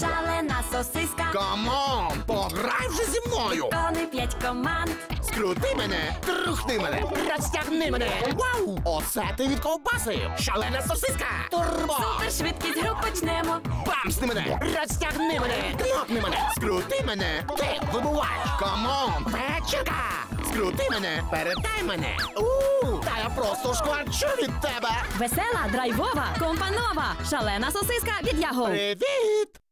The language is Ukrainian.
Шалена сосиска. Камон, пограй вже зі мною. Кони п'ять команд. Скрути мене, трухни мене, розтягни мене. Вау! Оце ти від ковбаси. Шалена сосиска. Турбо. Супер швидкість гру почнемо. Бамсни мене, розтягни мене, кнопни мене, скрути мене, ти вибуваєш. Камон, печерка. Скрути мене, передай мене. Ууу! та я просто шкварчу від тебе. Весела, драйвова, компанова. Шалена сосиска від Яго. Привіт!